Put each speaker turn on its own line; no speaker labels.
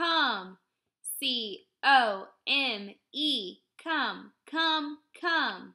come. C O M E, come, come, come.